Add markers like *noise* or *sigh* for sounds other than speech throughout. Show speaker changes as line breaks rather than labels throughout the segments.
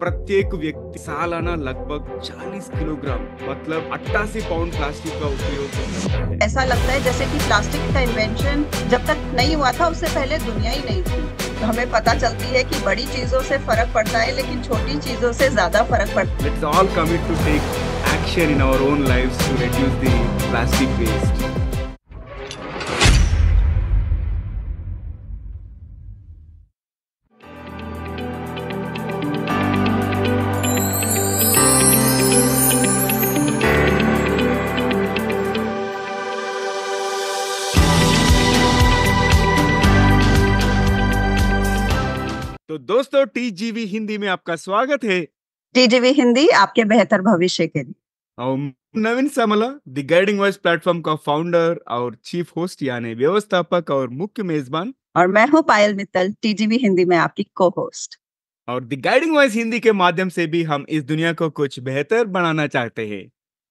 प्रत्येक व्यक्ति सालाना लगभग 40 किलोग्राम मतलब 88 पाउंड प्लास्टिक का उपयोग करता है।
ऐसा लगता है जैसे कि प्लास्टिक का इन्वेंशन जब तक नहीं हुआ था उससे पहले दुनिया ही नहीं थी। तो हमें पता चलती है कि बड़ी चीज़ों से फ़र्क पड़ता है लेकिन छोटी चीज़ों से ज़्यादा फ़र्क पड़ता
है। To take action in our own lives to reduce the plastic waste. तो टीजीवी हिंदी में आपका स्वागत है।
टीजीवी हिंदी आपके बेहतर भविष्य के लिए।
और Naveen Samla the guiding voice platform का फाउंडर और चीफ होस्ट यानी व्यवस्थापक और मुख्य मेजबान।
और मैं हूँ पायल मित्तल टीजीवी हिंदी में आपकी को होस्ट
और द गाइडिंग वॉइस हिंदी के माध्यम से भी हम इस दुनिया को कुछ बेहतर बनाना चाहते हैं।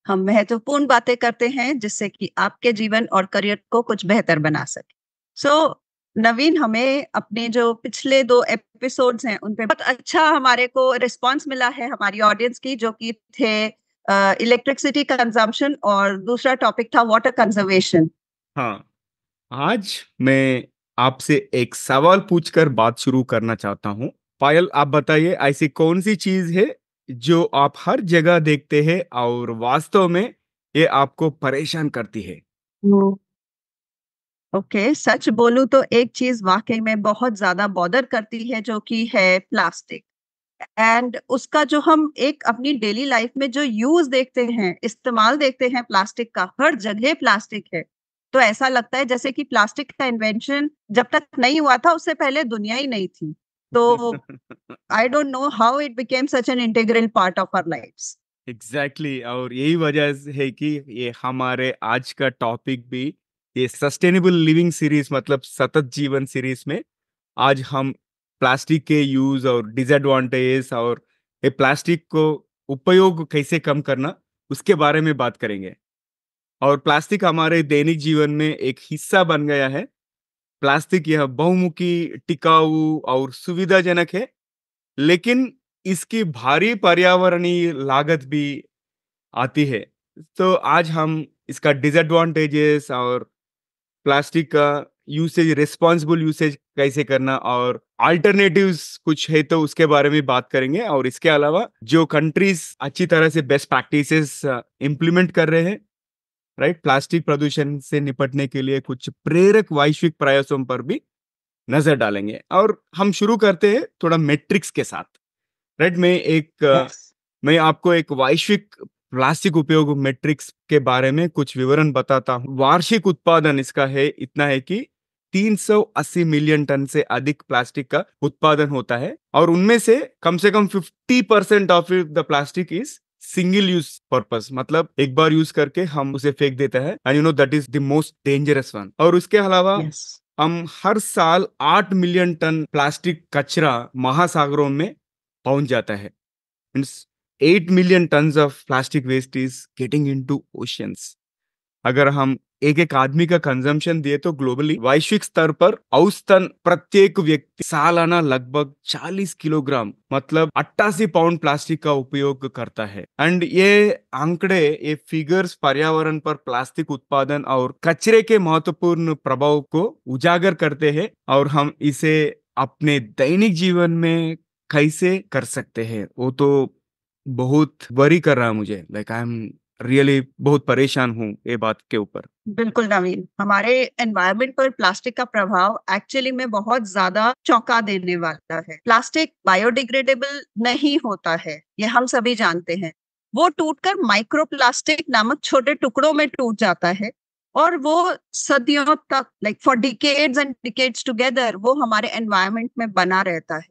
हम महत्वपूर्ण बातें करते हैं जिससे कि आपके जीवन और करियर को कुछ बेहतर बना सके। सो नवीन हमें अपने जो पिछले दो एपिसोड्स हैं उन पे बहुत अच्छा हमारे को रिस्पांस मिला है हमारी ऑडियंस की जो कि थे इलेक्ट्रिसिटी कंजम्पशन और दूसरा टॉपिक था वाटर कंजर्वेशन
हाँ। आज मैं आपसे एक सवाल पूछकर बात शुरू करना चाहता हूँ। पायल आप बताइए ऐसी कौन सी चीज़ है जो आप हर जगह देखते हैं और वास्तव में ये आपको परेशान करती है?
ओके सच बोलूँ तो एक चीज़ वाकई में बहुत ज़्यादा बॉदर करती है जो कि है प्लास्टिक। एंड उसका जो हम एक अपनी डेली लाइफ में जो यूज़ देखते हैं इस्तेमाल देखते हैं प्लास्टिक का हर जगह प्लास्टिक है। तो ऐसा लगता है जैसे कि प्लास्टिक का इन्वेंशन जब तक नहीं हुआ था उससे पहले दुनिया ही नहीं थी। तो I don't know how it became such an integral part of our lifes
exactly और यही वजह है कि ये हमारे आज का टॉपिक भी ये सस्टेनेबल लिविंग सीरीज़ मतलब सतत जीवन सीरीज़ में आज हम प्लास्टिक के यूज़ और डिसएडवांटेज और ये प्लास्टिक को उपयोग कैसे कम करना, उसके बारे में बात करेंगे। और प्लास्टिक हमारे दैनिक जीवन में एक हिस्सा बन गया है। प्लास्टिक यह बहुमुखी, टिकाऊ और सुविधाजनक है। लेकिन इसकी भारी पर्यावरणीय लागत भी आती है। तो आज हम इसका डिसएडवांटेजेस और प्लास्टिक का यूसेज रिस्पॉन्सिबल यूसेज कैसे करना और अल्टरनेटिव्स कुछ है तो उसके बारे में बात करेंगे और इसके अलावा जो कंट्रीज़ अच्छी तरह से बेस्ट प्रैक्टिसेस इम्प्लीमेंट कर रहे हैं राइट प्लास्टिक प्रदूषण से निपटने के लिए कुछ प्रेरक वैश्विक प्रयासों पर भी नज़र डालेंगे। और हम शुरू करते हैं थोड़ा मेट्रिक्स के साथ। राइट मैं एक yes. मैं आपको एक वैश्विक प्लास्टिक उपयोग मैट्रिक्स के बारे में कुछ विवरण बताता हूँ। वार्षिक उत्पादन इसका है इतना है कि 380 मिलियन टन से अधिक प्लास्टिक का उत्पादन होता है और उनमें से कम से कम 50 percent of the plastic is single use purpose मतलब एक बार यूज़ करके हम उसे फेंक देते हैं। And you know that is the most dangerous one और उसके अलावा
yes.
हम हर साल आठ मिलियन टन प्लास्टिक कचरा महासागरों में पहुँच जाता है। Eight million tons of plastic waste is getting into oceans. अगर हम एक एक आदमी का कंजम्पशन दिए तो ग्लोबली वैश्विक स्तर पर औसतन प्रत्येक व्यक्ति सालाना लगभग 40 किलोग्राम मतलब 88 पाउंड प्लास्टिक का उपयोग करता है। एंड ये आंकड़े, ये फिगर्स पर्यावरण पर प्लास्टिक उत्पादन और कचरे के महत्वपूर्ण प्रभाव को उजागर करते हैं और हम इसे अपने दैनिक जीवन में कैसे कर सकते हैं, वो तो बहुत वरी कर रहा है मुझे। लाइक आई एम रियली बहुत परेशान हूँ ये बात के ऊपर।
बिल्कुल नवीन, हमारे एनवायरमेंट पर प्लास्टिक का प्रभाव एक्चुअली में बहुत ज़्यादा चौंका देने वाला है। प्लास्टिक बायोडिग्रेडेबल नहीं होता है, ये हम सभी जानते हैं। वो टूटकर माइक्रोप्लास्टिक नामक छोटे टुकड़ों में टूट जाता है और वो सदियों तक like for decades and decades together वो हमारे एनवायरमेंट में बना रहता है।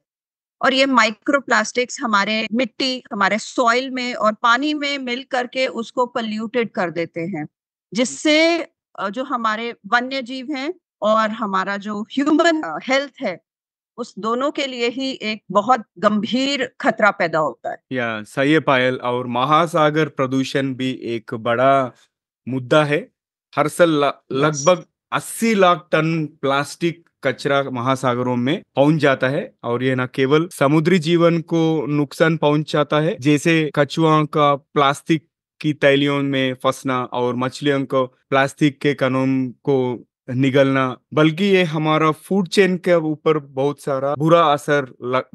और ये माइक्रोप्लास्टिक्स हमारे मिट्टी हमारे सॉइल में और पानी में मिल करके उसको पल्यूटेड कर देते हैं। जिससे जो हमारे वन्य जीव हैं और हमारा जो ह्यूमन हेल्थ है उस दोनों के लिए ही एक बहुत गंभीर खतरा पैदा होता है।
या सही है पायल। और महासागर प्रदूषण भी एक बड़ा मुद्दा है। हर साल लगभग 80 लाख टन प्लास्टिक कचरा महासागरों में पहुँच जाता है और ये न केवल समुद्री जीवन को नुकसान पहुंचाता है, जैसे कछुआ का प्लास्टिक की तैलियों में फंसना और मछलियों को प्लास्टिक के कणों को निगलना, बल्कि ये हमारा फ़ूड चेन के ऊपर बहुत सारा बुरा असर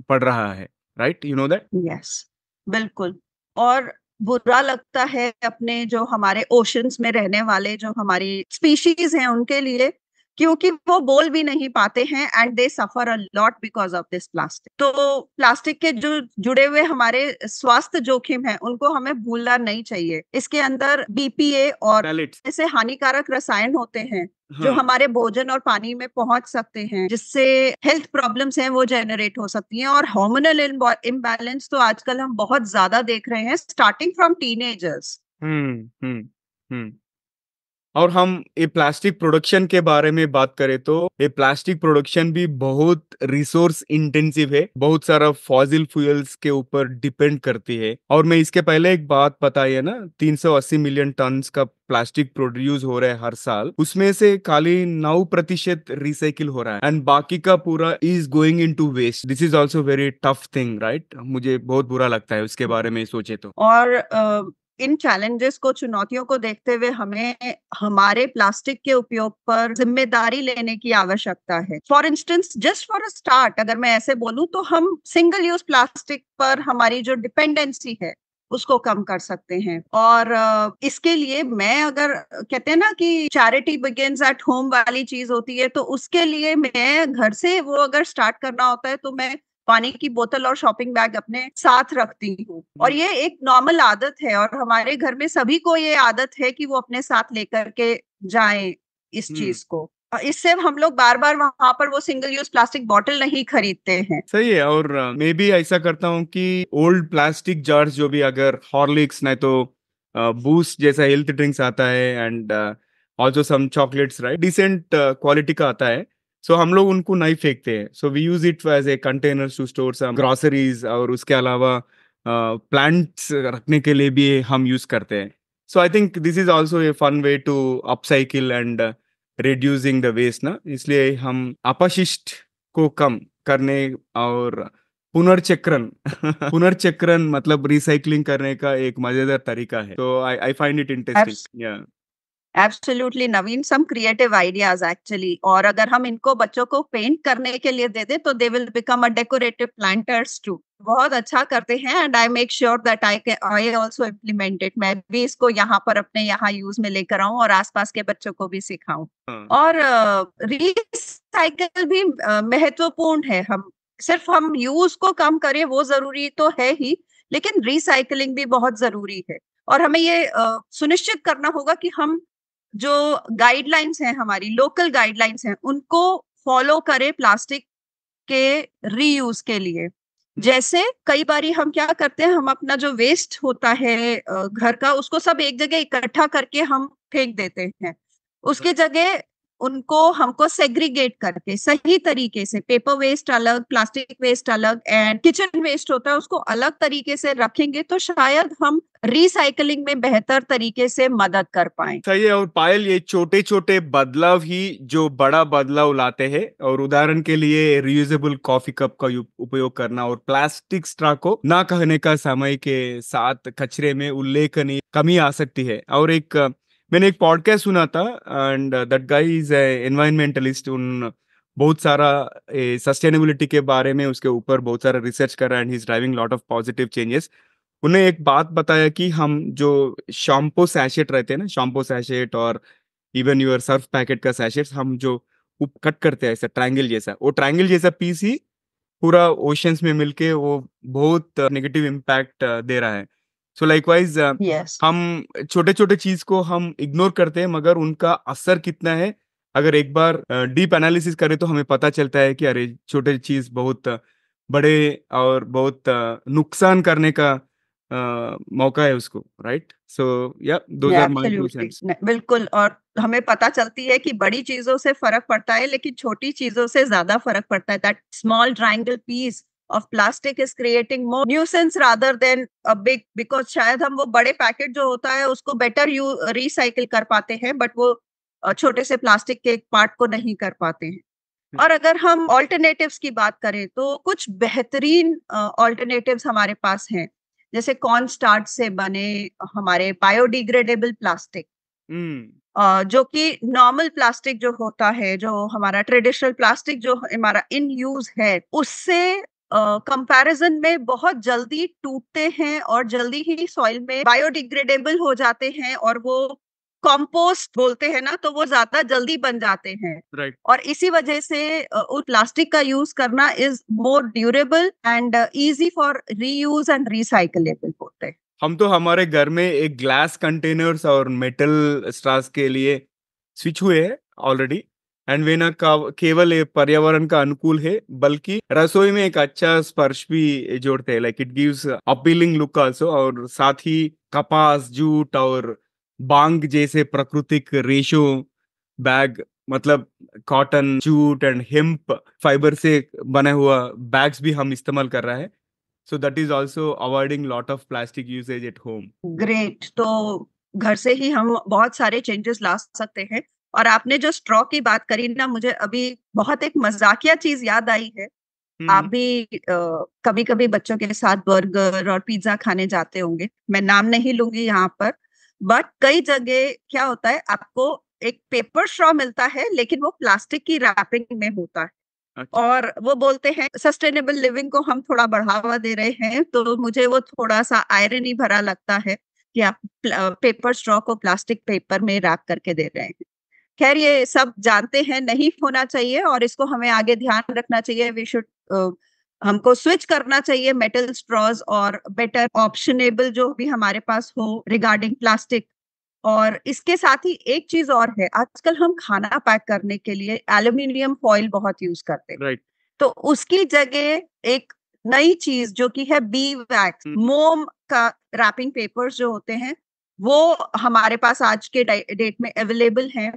पड़ रहा है right you know that
yes बिल्कुल। और बुरा लगता है अपने जो हमारे ओशंस में रहने वाले, जो हमारी स्पीशीज हैं, उनके लिए क्योंकि वो बोल भी नहीं पाते हैं and they suffer a lot because of this plastic तो प्लास्टिक के जो जुड़े हुए हमारे स्वास्थ्य जोखिम है उनको हमें भूलना नहीं चाहिए। इसके अंदर बीपीए और ऐसे हानिकारक रसायन होते हैं हाँ. जो हमारे भोजन और पानी में पहुँच सकते हैं जिससे हेल्थ प्रॉब्लम्स हैं वो जनरेट हो सकती हैं और हार्मोनल इम्बैलेंस तो आजकल हम बहुत ज़्यादा देख रहे हैं starting from teenagers
hmm hmm hmm. और हम ये प्लास्टिक प्रोडक्शन के बारे में बात करें तो ये प्लास्टिक प्रोडक्शन भी बहुत रिसोर्स इंटेंसिव है। बहुत सारा फॉजिल फ्यूल्स के ऊपर डिपेंड करती है। और मैं इसके पहले एक बात बताई है ना 380 मिलियन टन का प्लास्टिक प्रोड्यूस हो रहा है हर साल। उसमें से खाली नौ प्रतिशत रिसाइकिल हो रहा है। एंड बाकी का पूरा is going into waste this is also very tough thing right मुझे बहुत बुरा लगता है उसके बारे में सोचे तो।
और इन चैलेंजेस को, चुनौतियों को देखते हुए हमें, हमारे प्लास्टिक के उपयोग पर ज़िम्मेदारी लेने की आवश्यकता है। For instance just for a start अगर मैं ऐसे बोलूँ तो हम सिंगल यूज़ प्लास्टिक पर हमारी जो डिपेंडेंसी है, उसको कम कर सकते हैं। और इसके लिए मैं अगर, कहते हैं ना कि चैरिटी बिगिंस एट होम वाली चीज़ होती है तो उसके लिए मैं घर से वो अगर स्टार्ट करना होता है तो मैं पानी की बोतल और शॉपिंग बैग अपने साथ रखती हूँ। और ये एक नॉर्मल आदत है और हमारे घर में सभी को ये आदत है कि वो अपने साथ लेकर के जाए इस चीज़ को। इससे हम लोग बार बार वहाँ पर वो सिंगल यूज़ प्लास्टिक बॉटल नहीं खरीदते हैं।
सही है और मैं भी ऐसा करता हूँ कि ओल्ड प्लास्टिक जार्स जो भी अगर हॉर्लिक्स नहीं तो बूस्ट जैसा हेल्थ ड्रिंक्स आता है and also some chocolates right decent quality का आता है सो so, हम लोग उनको नहीं फेंकते हैं। So we use it as a container to store some groceries और उसके अलावा प्लांट्स uh, रखने के लिए भी हम यूज़ करते हैं। So I think this is also a fun way to upcycle and reducing the waste ना। इसलिए हम अपशिष्ट को कम करने और पुनर्चक्रण *laughs* पुनर्चक्रण मतलब रिसाइकलिंग करने का एक मज़ेदार तरीका है। तो I I find it interesting yeah
absolutely Naveen some creative ideas actually और अगर हम इनको बच्चों को पेंट करने के लिए दे दे तो they will become a decorative planters too बहुत अच्छा करते हैं and I make sure that I I also implement it मैं भी इसको यहाँ पर अपने यहाँ यूज़ में लेकर आऊँ और आसपास के बच्चों को भी सिखाऊं। हाँ। और रिसाइकल uh, भी uh, महत्वपूर्ण है। हम सिर्फ़ हम यूज़ को कम करें वो ज़रूरी तो है ही लेकिन रिसाइकलिंग भी बहुत ज़रूरी है। और हमें ये सुनिश्चित करना होगा कि हम जो गाइडलाइंस हैं हमारी लोकल गाइडलाइंस हैं उनको फॉलो करें प्लास्टिक के रीयूज के लिए। जैसे कई बार हम क्या करते हैं हम अपना जो वेस्ट होता है घर का उसको सब एक जगह इकट्ठा करके हम फेंक देते हैं। उसकी जगह उनको हमको सेग्रीगेट करके सही तरीके से पेपर वेस्ट अलग प्लास्टिक वेस्ट अलग एंड किचन वेस्ट होता है, उसको अलग तरीके से रखेंगे तो शायद हम रिसाइकलिंग में बेहतर तरीके से मदद कर पाए।
सही है और पायल, ये छोटे छोटे बदलाव ही जो बड़ा बदलाव लाते हैं और उदाहरण के लिए रियूजेबल कॉफ़ी कप का उपयोग करना और प्लास्टिक स्ट्रा को ना कहने का समय के साथ कचरे में उल्लेखनीय कमी आ सकती है। और एक मैंने एक पॉडकास्ट सुना था and that guy is environmentalist उन बहुत सारा सस्टेनेबिलिटी के बारे में उसके ऊपर बहुत सारा रिसर्च कर रहा है and he is driving lot of positive changes उन्हें एक बात बताया कि हम जो शैम्पू सैशेट रहते हैं ना शैम्पू सैशेट और इवन यूर सर्फ पैकेट का सैशेट हम जो कट करते हैं ऐसा ट्रायंगल जैसा। वो ट्रायंगल जैसा पीस ही पूरा ओशंस में मिलके वो बहुत नेगेटिव इम्पैक्ट दे रहा है। सो लाइकवाइज हम छोटे छोटे चीज़ को हम इग्नोर करते हैं मगर उनका असर कितना है? अगर एक बार डीप एनालिसिस करें तो हमें पता चलता है कि अरे छोटे चीज़ बहुत बड़े और बहुत नुकसान करने का आ, मौका है उसको राइट सो या दो
बिल्कुल और हमें पता चलती है कि बड़ी चीज़ों से फ़र्क पड़ता है लेकिन छोटी चीज़ों से ज़्यादा फ़र्क पड़ता है। That small triangle piece of plastic is creating more nuisance rather than a big because शायद हम वो बड़े पैकेट जो होता है उसको बेटर यू रिसाइकिल कर पाते हैं बट वो छोटे से प्लास्टिक के पार्ट को नहीं कर पाते हैं। और अगर हम ऑल्टरनेटिव्स की बात करें तो कुछ बेहतरीन ऑल्टरनेटिव्स हमारे पास हैं। जैसे कॉर्न स्टार्च से बने हमारे बायोडिग्रेडेबल प्लास्टिक जो कि नॉर्मल प्लास्टिक जो होता है जो हमारा ट्रेडिशनल प्लास्टिक जो हमारा इन यूज़ है उससे कंपैरिजन uh, में बहुत जल्दी टूटते हैं और जल्दी ही सॉइल में बायोडिग्रेडेबल हो जाते हैं और वो कंपोस्ट बोलते हैं ना तो वो ज़्यादा जल्दी बन जाते हैं।
Right.
और इसी वजह से उस प्लास्टिक का यूज़ करना is more durable and easy for reuse and recyclable होते हैं।
हम तो हमारे घर में एक ग्लास कंटेनर्स और मेटल स्ट्रास के लिए स्विच हुए हैं ऑलरेडी एंड वे ना केवल पर्यावरण का अनुकूल है, बल्कि रसोई में एक अच्छा स्पर्श भी जोड़ते हैं। Like it gives appealing look also और साथ ही कपास, जूट और बांग जैसे प्राकृतिक रेशो, बैग मतलब cotton jute and hemp fibre से बना हुआ बैग्स भी हम इस्तेमाल कर रहे हैं। So that is also avoiding lot of plastic usage at home
great तो घर से ही हम बहुत सारे चेंजेस ला सकते हैं। और आपने जो स्ट्रॉ की बात करी ना मुझे अभी बहुत एक मजाकिया चीज़ याद आई है। आप भी कभी कभी बच्चों के साथ बर्गर और पिज्जा खाने जाते होंगे। मैं नाम नहीं लूँगी यहाँ पर बट कई जगह क्या होता है आपको एक पेपर स्ट्रॉ मिलता है लेकिन वो प्लास्टिक की रैपिंग में होता है। अच्छा। और वो बोलते हैं सस्टेनेबल लिविंग को हम थोड़ा बढ़ावा दे रहे हैं। तो मुझे वो थोड़ा सा आयरन ही भरा लगता है कि आप पेपर स्ट्रॉ को प्लास्टिक पेपर में रैप करके दे रहे हैं। खैर ये सब जानते हैं नहीं होना चाहिए और इसको हमें आगे ध्यान रखना चाहिए। वी शुड हमको स्विच करना चाहिए मेटल स्ट्रॉज और बेटर ऑप्शनेबल जो भी हमारे पास हो रिगार्डिंग प्लास्टिक और इसके साथ ही एक चीज़ और है आजकल हम खाना पैक करने के लिए एल्यूमिनियम फॉइल बहुत यूज़ करते हैं।
Right.
तो उसकी जगह एक नई चीज़ जो कि है बी वैक्स मोम का रैपिंग पेपर्स जो होते हैं वो हमारे पास आज के डेट में अवेलेबल हैं।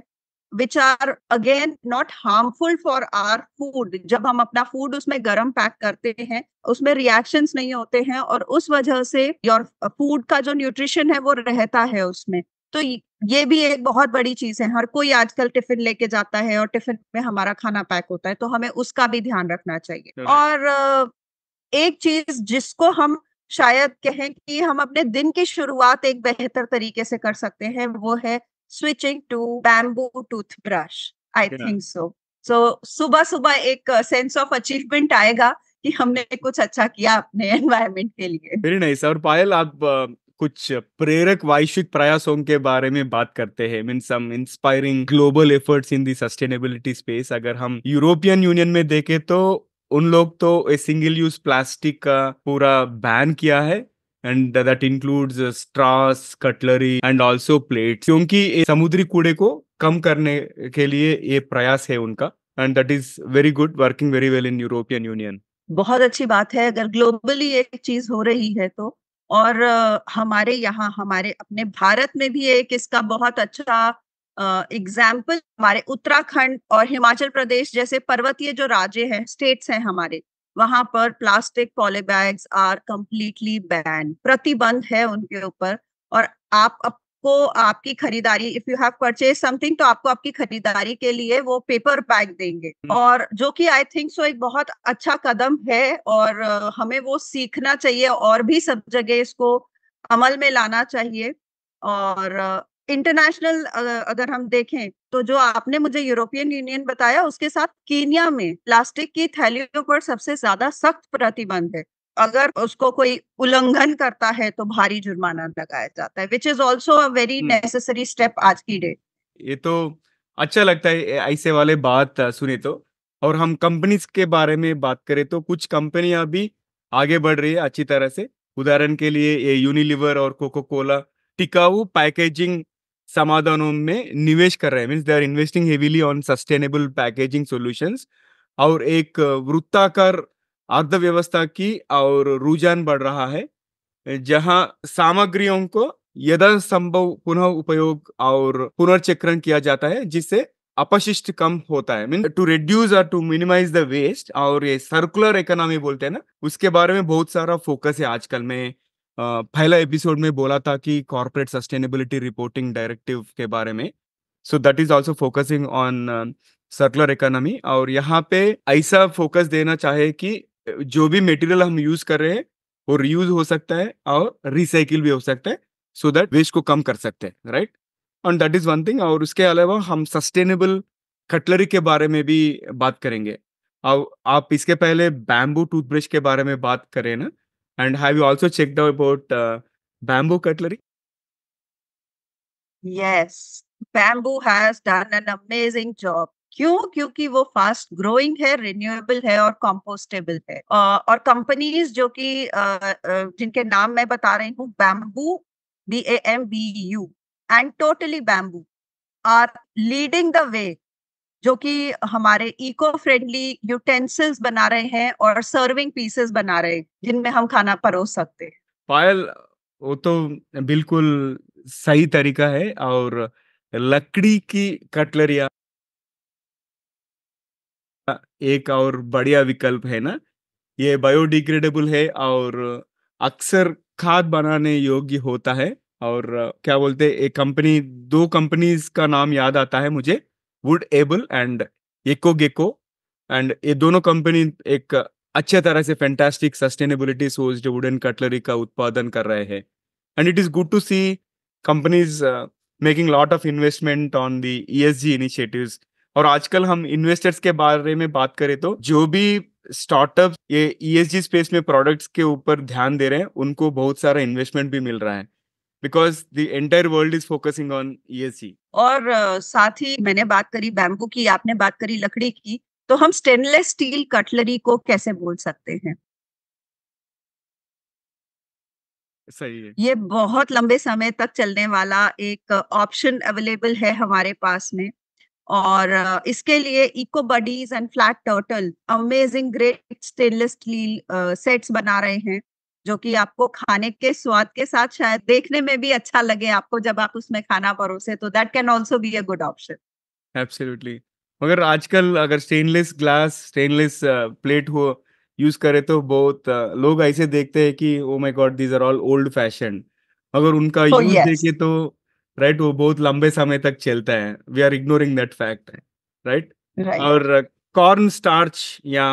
Which are again not harmful for our food जब हम अपना फ़ूड उसमें गर्म पैक करते हैं उसमें रिएक्शंस नहीं होते हैं और उस वजह से योर फ़ूड का जो न्यूट्रिशन है वो रहता है उसमें। तो ये भी एक बहुत बड़ी चीज़ है। हर कोई आजकल टिफ़िन लेके जाता है और टिफ़िन में हमारा खाना पैक होता है तो हमें उसका भी ध्यान रखना चाहिए। और एक चीज़ जिसको हम शायद कहें कि हम अपने दिन की शुरुआत एक बेहतर तरीके से कर सकते हैं वो है switching to bamboo toothbrush i yeah. think so. So सुबह सुबह एक सेंस ऑफ़ अचीवमेंट आएगा कि हमने कुछ अच्छा किया अपने एनवायरमेंट के लिए।
वेरी नाइस और पायल आप कुछ प्रेरक वैश्विक प्रयासों के बारे में बात करते हैं। Mean some inspiring global efforts in the sustainability space अगर हम यूरोपियन यूनियन में देखें तो उन लोग तो सिंगल यूज़ प्लास्टिक का पूरा बैन किया है। And that includes straws cutlery and also plate क्योंकि समुद्री कूड़े को कम करने के लिए ये प्रयास है उनका and that is very good working very well in European Union
बहुत अच्छी बात है, अगर ग्लोबली एक चीज़ हो रही है तो। और हमारे यहाँ, हमारे अपने भारत में भी एक इसका बहुत अच्छा एग्ज़ाम्पल हमारे उत्तराखंड और हिमाचल प्रदेश जैसे पर्वतीय जो राज्य हैं स्टेट्स हैं हमारे वहाँ पर plastic polybags are completely ban प्रतिबंध है उनके ऊपर और आप आपको आपकी खरीदारी if you have purchase something तो आपको आपकी खरीदारी के लिए वो पेपर बैग देंगे। हम्म। और जो कि आई थिंक सो एक बहुत अच्छा कदम है और हमें वो सीखना चाहिए और भी सब जगह इसको अमल में लाना चाहिए। और इंटरनेशनल अगर हम देखें तो जो आपने मुझे यूरोपियन यूनियन बताया उसके साथ कीनिया में प्लास्टिक की थैलियों पर सबसे ज़्यादा सख्त प्रतिबंध है। अगर उसको कोई उल्लंघन करता है तो भारी जुर्माना लगाया जाता है which is also a very necessary step आज की डेट
ये तो अच्छा लगता है ऐसे वाले बात सुने तो। और हम कंपनीज़ के बारे में बात करें तो कुछ कंपनियाँ भी आगे बढ़ रही है अच्छी तरह से। उदाहरण के लिए ये यूनिलीवर और कोको कोला टिकाऊ पैकेजिंग समाधानों में निवेश कर रहे हैं। Means they are investing heavily on sustainable packaging solutions और एक वृत्ताकार अर्थव्यवस्था की और रुझान बढ़ रहा है, जहाँ सामग्रियों को यदा संभव पुनः उपयोग और पुनर्चक्रण किया जाता है, जिससे अपशिष्ट कम होता है। मीन टू रिड्यूस और टू मिनिमाइज द वेस्ट और ये सर्कुलर इकोनॉमी बोलते हैं ना, उसके बारे में बहुत सारा फोकस है आजकल में। पहला एपिसोड में बोला था कि कॉर्पोरेट सस्टेनेबिलिटी रिपोर्टिंग डायरेक्टिव के बारे में so that is also focusing on circular economy और यहाँ पे ऐसा फोकस देना चाहे कि जो भी मटेरियल हम यूज़ कर रहे हैं, वो रीयूज़ हो सकता है और रिसाइकिल भी हो सकता है, सो दैट वेस्ट को कम कर सकते हैं, right? And that is one thing और उसके अलावा हम सस्टेनेबल कटलरी के बारे में भी बात करेंगे। अब आप इसके पहले बैम्बू टूथब्रश के बारे में बात करें ना and have you also checked about bamboo cutlery?
Yes bamboo has done an amazing job क्यों? क्योंकि वो फास्ट ग्रोइंग है रिन्यूएबल है और कंपोस्टेबल है। और कंपनीज़ जो कि जिनके नाम मैं बता रही हूँ bamboo B A M B U and totally bamboo are leading the way जो कि हमारे इको फ्रेंडली यूटेंसिल्स बना रहे हैं और सर्विंग पीसेस बना रहे हैं जिनमें हम खाना परोस सकते हैं
पायल वो तो बिल्कुल सही तरीका है और लकड़ी की कटलरिया एक और बढ़िया विकल्प है ना? ये बायोडिग्रेडेबल है और अक्सर खाद बनाने योग्य होता है और क्या बोलते हैं एक कंपनी दो कंपनीज़ का नाम याद आता है मुझे, वुड एबल एंड इकोगेको एंड ये दोनों कंपनी एक अच्छे तरह से fantastic sustainability sourced wooden cutlery का उत्पादन कर रहे हैं। And it is good to see companies making lot of investment on the ESG initiatives और आजकल हम इन्वेस्टर्स के बारे में बात करें तो जो भी स्टार्टअप ये ईएसजी स्पेस में प्रोडक्ट्स के ऊपर ध्यान दे रहे हैं, उनको बहुत सारा इन्वेस्टमेंट भी मिल रहा है। Because the entire world is focusing on ESG.
और अ, साथ ही मैंने बात करी बैम्बू की, आपने बात करी लकड़ी की, तो हम स्टेनलेस स्टील कटलरी को कैसे बोल सकते हैं?
सही है।
ये बहुत लंबे समय तक चलने वाला एक ऑप्शन अवेलेबल है हमारे पास में और इसके लिए eco buddies and flat turtle amazing great stainless steel sets बना रहे हैं जो कि आपको खाने के स्वाद के साथ शायद देखने में भी अच्छा लगे आपको जब आप उसमें खाना परोसे तो that can also be a good option
absolutely. मगर आजकल अगर स्टेनलेस ग्लास, स्टेनलेस प्लेट हो यूज़ करें तो बहुत लोग ऐसे देखते हैं कि ओह my god these are all old fashioned. मगर उनका यूज़
यस
देखें तो राइट वो बहुत लंबे समय तक चलता है। We are ignoring that fact right?
Right
और कॉर्न स्टार्च या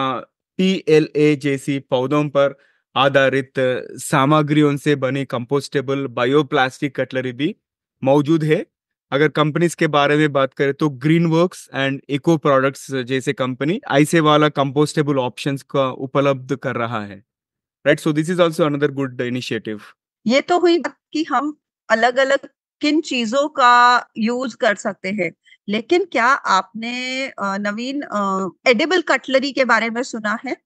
टी एल ए जैसी पौधों पर आधारित सामग्रियों से बनी कंपोस्टेबल बायोप्लास्टिक कटलरी भी मौजूद है। अगर कंपनीज़ के बारे में बात करें तो ग्रीनवर्क्स एंड इको प्रोडक्ट्स जैसे कंपनी ऐसे वाला कंपोस्टेबल ऑप्शंस का उपलब्ध कर रहा है। Right? So this is also another good initiative.
ये तो हुई बात कि हम अलग-अलग किन चीज़ों का यूज़ कर सकते हैं। लेकिन क्या आपने नवीन एडिबल कटलरी के बारे में सुना है?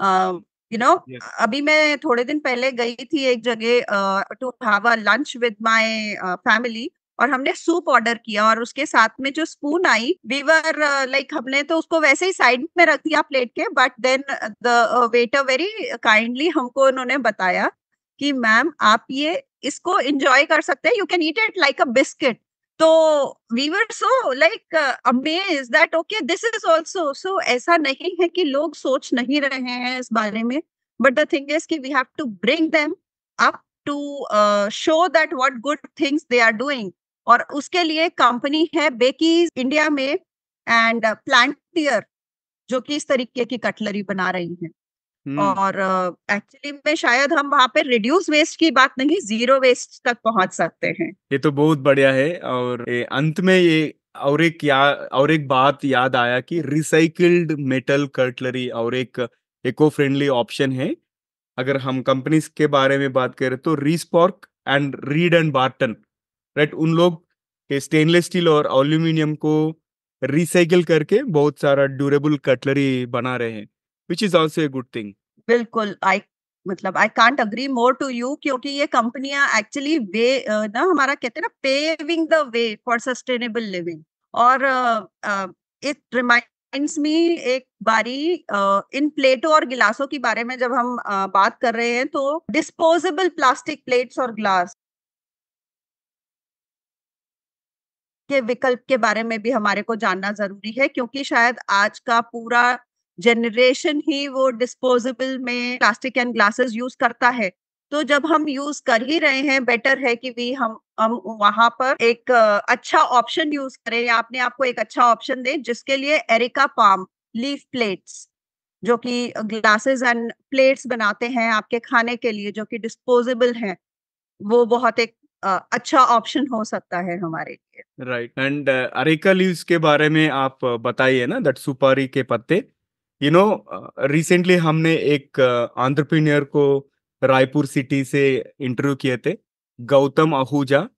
यू नो अभी मैं थोड़े दिन पहले गई थी एक जगह to have a lunch with my family और हमने सूप ऑर्डर किया और उसके साथ में जो spoon I we were like हमने तो उसको वैसे ही साइड में रख दिया प्लेट के but then the waiter very kindly हमको उन्होंने बताया कि मैम आप ये इसको एंजॉय कर सकते हैं you can eat it like a biscuit तो we were so like amazed that okay this is also so ऐसा नहीं है कि लोग सोच नहीं रहे हैं इस बारे में बट द थिंग इज़ कि we have to bring them up to show that what good things they are doing और उसके लिए कंपनी है बेकीज इंडिया में एंड प्लांटियर जो कि इस तरीके की कटलरी बना रही हैं। और एक्चुअली में शायद हम वहाँ पे रिड्यूस वेस्ट की बात नहीं ज़ीरो वेस्ट तक पहुँच सकते हैं।
ये तो बहुत बढ़िया है और ए, अंत में ये और एक या और एक बात याद आया कि रिसाइकिल्ड मेटल कटलरी और एक इको फ्रेंडली ऑप्शन है। अगर हम कंपनीज़ के बारे में बात करें तो रिस्पॉर्क and Reed and Barton right उन लोग स्टेनलेस स्टील और एल्यूमिनियम को रिसाइकिल करके बहुत सारा ड्यूरेबल कटलरी बना रहे हैं which is also a good thing
बिल्कुल, आई मतलब I can't agree more to you क्योंकि ये कंपनियाँ एक्चुअली वे ना हमारा कहते हैं ना paving the way for sustainable living और इट रिमाइंड्स मी एक बारी इन प्लेटों और गिलासों के बारे में जब हम बात कर रहे हैं तो डिस्पोजेबल प्लास्टिक प्लेट्स और ग्लास के विकल्प के बारे में भी हमारे को जानना ज़रूरी है क्योंकि शायद आज का पूरा जनरेशन ही वो डिस्पोजेबल में प्लास्टिक एंड ग्लासेस यूज़ करता है। तो जब हम यूज़ कर ही रहे हैं बेटर है कि भी हम हम वहाँ पर एक अच्छा ऑप्शन यूज़ करें या अपने आप को एक अच्छा ऑप्शन दें, जिसके लिए एरिका पाम लीफ प्लेट्स जो कि ग्लासेस एंड प्लेट्स बनाते हैं आपके खाने के लिए, जो कि डिस्पोजेबल हैं, वो बहुत एक अच्छा ऑप्शन हो सकता है हमारे लिए।
राइट एंड अरेका लीव्स के बारे में आप बताइए ना दैट सुपारी के पत्ते। यू नो रिसेंटली हमने एक आंट्रप्रीनियर uh, को रायपुर सिटी से इंटरव्यू किए थे गौतम आहूजा।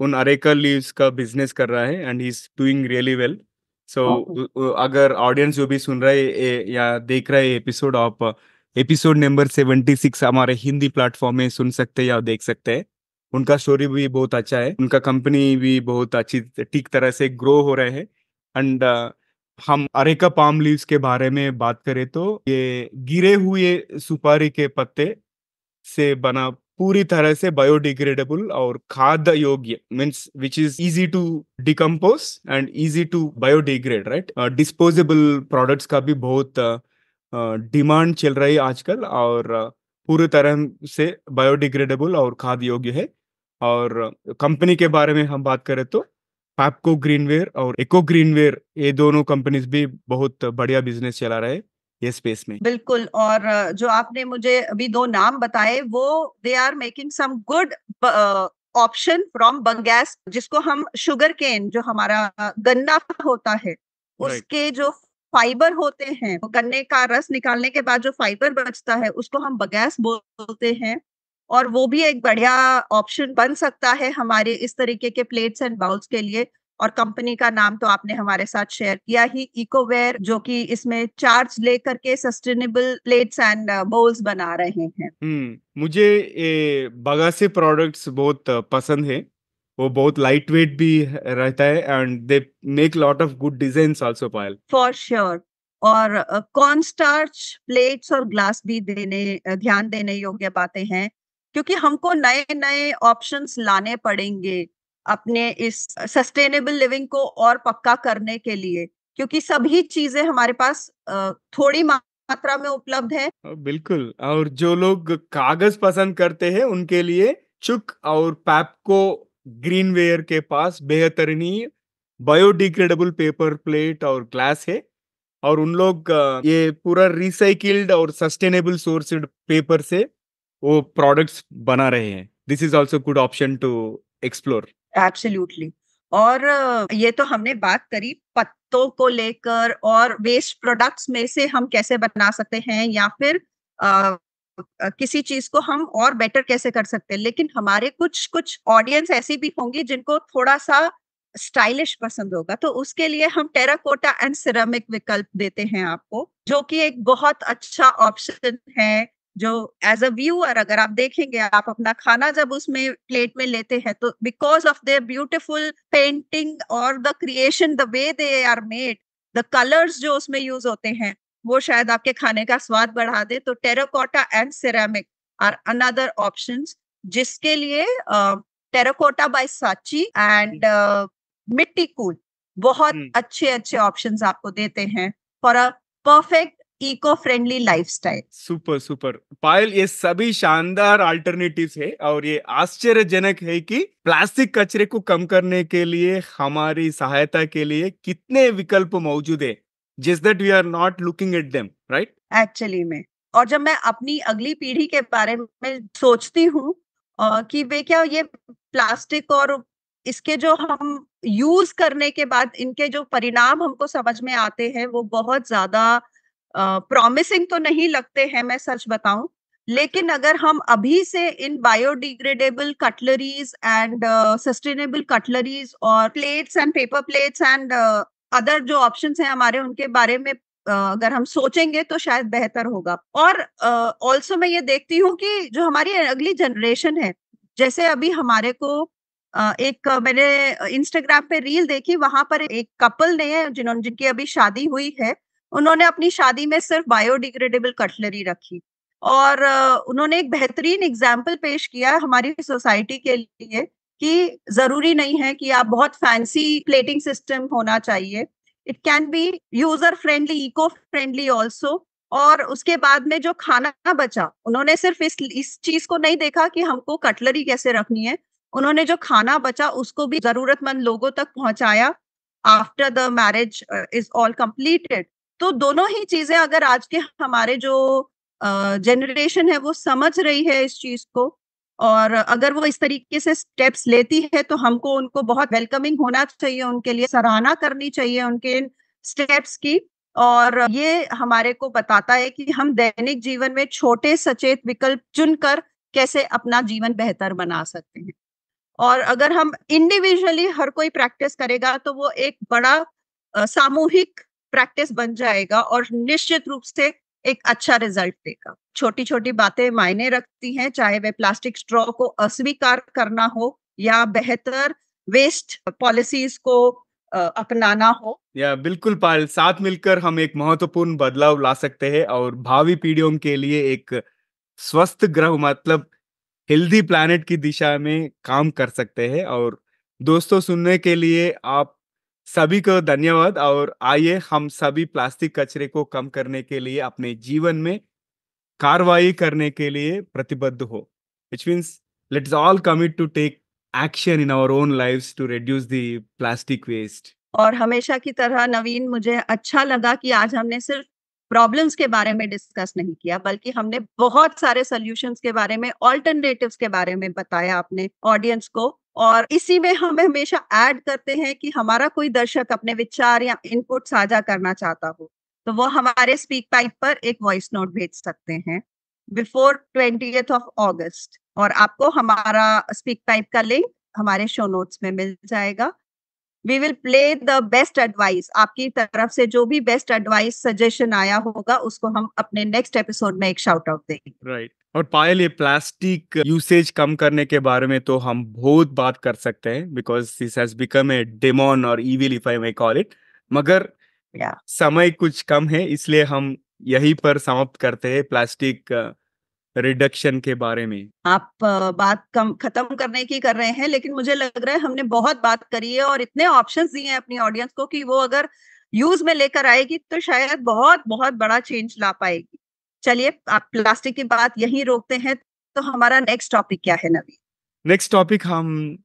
उन अरेका लीव्स का बिज़नेस कर रहा है and he is doing really well so अगर ऑडियंस जो भी सुन रहे है या देख रहे हैं एपिसोड आप एपिसोड नंबर सेवेंटी सिक्स हमारे हिंदी प्लेटफॉर्म में सुन सकते हैं या देख सकते हैं। उनका स्टोरी भी बहुत अच्छा है। उनका कंपनी भी बहुत अच्छी ठीक तरह से ग्रो हो रहे हैं। एंड uh, हम अरेका पाम लीव्स के बारे में बात करें तो ये गिरे हुए सुपारी के पत्ते से बना पूरी तरह से बायोडिग्रेडेबल और खाद्य योग्य means which is easy to decompose and easy to biodegrade right disposable products का भी बहुत डिमांड uh, चल रही है आजकल और पूरी तरह से बायोडिग्रेडेबल और खाद्य योग्य है। और कंपनी के बारे में हम बात करें तो पैपको ग्रीनवेयर और इको ग्रीनवेयर ये दोनों कंपनीज़ भी बहुत बढ़िया बिज़नेस चला रहे ये स्पेस में।
बिल्कुल और जो आपने मुझे अभी दो नाम बताए वो they are making some good option from bagasse जिसको हम शुगर केन जो हमारा गन्ना होता है उसके जो फाइबर होते हैं गन्ने का रस निकालने के बाद जो फाइबर बचता है उसको हम बगैस बोलते हैं। और वो भी एक बढ़िया ऑप्शन बन सकता है हमारे इस तरीके के प्लेट्स एंड बाउल्स के लिए। और कंपनी का नाम तो आपने हमारे साथ शेयर किया ही इकोवेयर जो कि इसमें चार्ज लेकर के सस्टेनेबल प्लेट्स एंड बाउल्स बना रहे हैं।
हम्म मुझे ये बगासे प्रोडक्ट्स बहुत पसंद है। वो बहुत लाइट वेट भी रहता है and they make lot of good design also Payal
for sure और कॉर्न स्टार्च प्लेट्स और ग्लास भी देने ध्यान देने योग्य बातें हैं। क्योंकि हमको नए नए ऑप्शंस लाने पड़ेंगे अपने इस सस्टेनेबल लिविंग को और पक्का करने के लिए, क्योंकि सभी चीज़ें हमारे पास थोड़ी मात्रा में उपलब्ध है।
बिल्कुल, और जो लोग कागज़ पसंद करते हैं, उनके लिए चुक और पैपको ग्रीनवेयर के पास बेहतरीन बायोडिग्रेडेबल पेपर प्लेट और ग्लास है, और उन लोग ये पूरा रिसाइकिल्ड और सस्टेनेबल सोर्स्ड पेपर से वो प्रोडक्ट्स बना रहे हैं। This is also good option to explore
absolutely और ये तो हमने बात करी पत्तों को लेकर और वेस्ट प्रोडक्ट्स में से हम कैसे बना सकते हैं या फिर आ, किसी चीज़ को हम और बेटर कैसे कर सकते हैं। लेकिन हमारे कुछ कुछ ऑडियंस ऐसी भी होंगी जिनको थोड़ा सा स्टाइलिश पसंद होगा। तो उसके लिए हम टेराकोटा एंड सिरामिक विकल्प देते हैं आपको जो कि एक बहुत अच्छा ऑप्शन है। जो एज अ व्यूअर अगर आप देखेंगे आप अपना खाना जब उसमें प्लेट में लेते हैं तो because of their beautiful painting और the creation the way they are made the colours जो उसमें यूज़ होते हैं वो शायद आपके खाने का स्वाद बढ़ा दे। तो terracotta and ceramic are another option जिसके लिए terracotta by Sachi and Mitticool बहुत अच्छे अच्छे ऑप्शंस आपको देते हैं। For a perfect eco friendly lifestyle
super super Payal ये सभी शानदार अल्टरनेटिव्स है और ये आश्चर्यजनक है कि प्लास्टिक कचरे को कम करने के लिए हमारी सहायता के लिए कितने विकल्प मौजूद है जिस that we are not looking at them right
actually में। और जब मैं अपनी अगली पीढ़ी के बारे में सोचती हूँ कि वे क्या ये प्लास्टिक और इसके जो हम यूज़ करने के बाद इनके जो परिणाम हमको समझ में आते हैं वो बहुत ज़्यादा प्रॉमिसिंग तो नहीं लगते हैं मैं सच बताऊँ, लेकिन अगर हम अभी से इन biodegradable cutleries and sustainable cutleries और plates and paper plates and other जो ऑप्शंस हैं हमारे उनके बारे में अगर हम सोचेंगे तो शायद बेहतर होगा। और ऑल्सो मैं ये देखती हूँ कि जो हमारी अगली जनरेशन है, जैसे अभी हमारे को एक मैंने इंस्टाग्राम पे रील देखी, वहाँ पर एक कपल ने जिन्होंने जिनकी अभी शादी हुई है उन्होंने अपनी शादी में सिर्फ़ बायोडिग्रेडेबल कटलरी रखी और उन्होंने एक बेहतरीन एग्ज़ाम्पल पेश किया हमारी सोसाइटी के लिए कि ज़रूरी नहीं है कि आप बहुत फैंसी प्लेटिंग सिस्टम होना चाहिए। It can be user friendly, eco friendly also और उसके बाद में जो खाना बचा, उन्होंने सिर्फ़ इस इस चीज़ को नहीं देखा कि हमको कटलरी कैसे रखनी है। उन्होंने जो खाना बचा, उसको भी जरूरतमंद लोगों तक पहुँचाया। After the marriage is all completed. तो दोनों ही चीज़ें अगर आज के हमारे जो जनरेशन है वो समझ रही है इस चीज़ को और अगर वो इस तरीके से स्टेप्स लेती है तो हमको उनको बहुत वेलकमिंग होना चाहिए, उनके लिए सराहना करनी चाहिए उनके इन स्टेप्स की और ये हमारे को बताता है कि हम दैनिक जीवन में छोटे सचेत विकल्प चुनकर कैसे अपना जीवन बेहतर बना सकते हैं। और अगर हम इंडिविजुअली हर कोई प्रैक्टिस करेगा तो वो एक बड़ा सामूहिक प्रैक्टिस बन जाएगा और निश्चित रूप से एक अच्छा रिज़ल्ट देगा। छोटी छोटी बातें मायने रखती हैं, चाहे वे प्लास्टिक स्ट्रॉ को अस्वीकार करना हो या बेहतर वेस्ट पॉलिसीज़ को अपनाना हो।
या बिल्कुल पाल, साथ मिलकर हम एक महत्वपूर्ण बदलाव ला सकते हैं और भावी पीढ़ियों के लिए एक स्वस्थ ग्रह मतलब हेल्दी प्लैनेट की दिशा में काम कर सकते हैं। और दोस्तों, सुनने के लिए आप सभी को धन्यवाद और आइए हम सभी प्लास्टिक कचरे को कम करने के लिए, अपने जीवन में कार्रवाई करने के लिए प्रतिबद्ध हो। Which means let's all commit to take action in our own lives to reduce the plastic waste
और हमेशा की तरह नवीन, मुझे अच्छा लगा कि आज हमने सिर्फ़ प्रॉब्लम्स के बारे में डिस्कस नहीं किया, बल्कि हमने बहुत सारे सॉल्यूशंस के बारे में ऑल्टरनेटिव्स के बारे में बताया अपने ऑडियंस को। और इसी में हम हमेशा ऐड करते हैं कि हमारा कोई दर्शक अपने विचार या इनपुट साझा करना चाहता हो तो वो हमारे स्पीक पाइप पर एक वॉइस नोट भेज सकते हैं। बिफोर ट्वेंटी ऑफ़ ऑगस्ट और आपको हमारा स्पीक पाइप का लिंक हमारे शो नोट्स में मिल जाएगा। We will play the best advice आपकी तरफ़ से जो भी बेस्ट एडवाइस सजेशन आया होगा उसको हम अपने नेक्स्ट एपिसोड में एक शाउट आउट देंगे
राइट right. और पायल ये प्लास्टिक यूसेज कम करने के बारे में तो हम बहुत बात कर सकते हैं because this has become a demon और evil if I may call it मगर
yeah.
समय कुछ कम है इसलिए हम यहीं पर समाप्त करते हैं प्लास्टिक रिडक्शन के बारे में?
आप बात कम खत्म करने की कर रहे हैं लेकिन मुझे लग रहा है हमने बहुत बात करी है और इतने ऑप्शंस दिए हैं अपनी ऑडियंस को कि वो अगर यूज़ में लेकर आएगी तो शायद बहुत बहुत बड़ा चेंज ला पाएगी। चलिए आप प्लास्टिक की बात यहीं रोकते हैं तो हमारा नेक्स्ट टॉपिक क्या है नवीन?
नेक्स्ट टॉपिक हम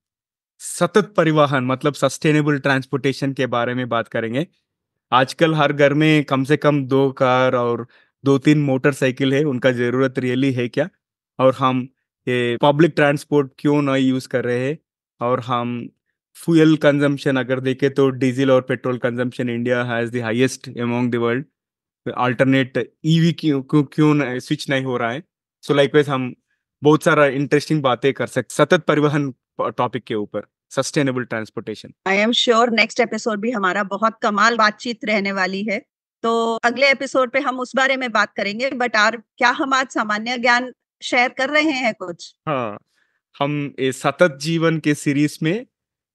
सतत परिवहन मतलब सस्टेनेबल ट्रांसपोर्टेशन के बारे में बात करेंगे। आजकल हर घर में कम से कम दो कार और दो तीन मोटरसाइकिल है, उनका ज़रूरत रियली है क्या? और हम ये पब्लिक ट्रांसपोर्ट क्यों ना यूज़ कर रहे हैं? और हम फ्यूल कंजम्पशन अगर देखें तो डीजल और petrol consumption India has the highest among the world alternate EV क्यों क्यों स्विच नहीं हो रहा है? सो लाइक वेज हम बहुत सारा इंटरेस्टिंग बातें कर सकते सतत परिवहन टॉपिक के ऊपर sustainable transportation
I am sure next episode भी हमारा बहुत कमाल बातचीत रहने वाली है। तो अगले एपिसोड पे हम उस बारे में बात करेंगे बट आर, क्या हम आज सामान्य ज्ञान शेयर कर रहे हैं कुछ?
हाँ हम इस सतत जीवन के सीरीज़ में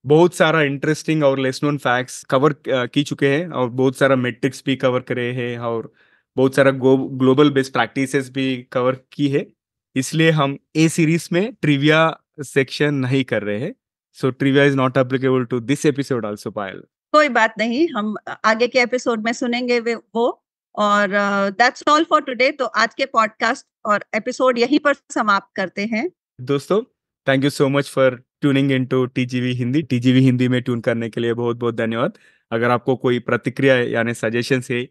बहुत सारा इंटरेस्टिंग और लेस नोन फैक्ट्स कवर की चुके हैं और बहुत सारा मेट्रिक्स भी कवर करे हैं और बहुत सारा ग्लोबल बेस्ड प्रैक्टिसेस भी कवर की है। इसलिए हम ए सीरीज़ में ट्रिविया सेक्शन नहीं कर रहे हैं। So trivia is not applicable to this episode also Payal.
कोई बात नहीं, हम आगे के एपिसोड में सुनेंगे वो और दैट्स ऑल फॉर टुडे तो आज के पॉडकास्ट और एपिसोड यहीं पर समाप्त करते हैं।
दोस्तों thank you so much for tuning in to TGV Hindi TGV Hindi में ट्यून करने के लिए बहुत बहुत धन्यवाद। अगर आपको कोई प्रतिक्रिया यानी सजेशन है,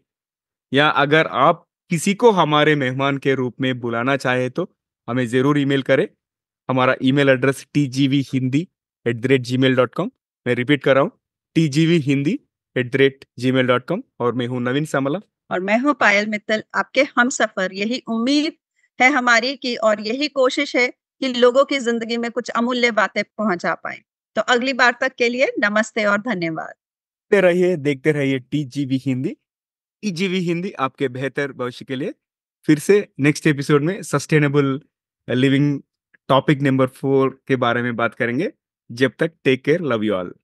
या अगर आप किसी को हमारे मेहमान के रूप में बुलाना चाहे तो हमें ज़रूर ईमेल करें। हमारा email address T G V Hindi at the rate Gmail dot com मैं रिपीट कर रहा हूँ T G V Hindi at the rate Gmail dot com और मैं हूँ नवीन सामला
और मैं हूँ पायल मित्तल आपके हम सफ़र। यही उम्मीद है हमारी की और यही कोशिश है कि लोगों की ज़िंदगी में कुछ अमूल्य बातें पहुँचा पाए। तो अगली बार तक के लिए नमस्ते और धन्यवाद।
देखते रहिए देखते रहिए T G V Hindi. T G V Hindi आपके बेहतर भविष्य के लिए। फिर से नेक्स्ट एपिसोड में sustainable living topic number four के बारे में बात करेंगे। जब तक take care love you all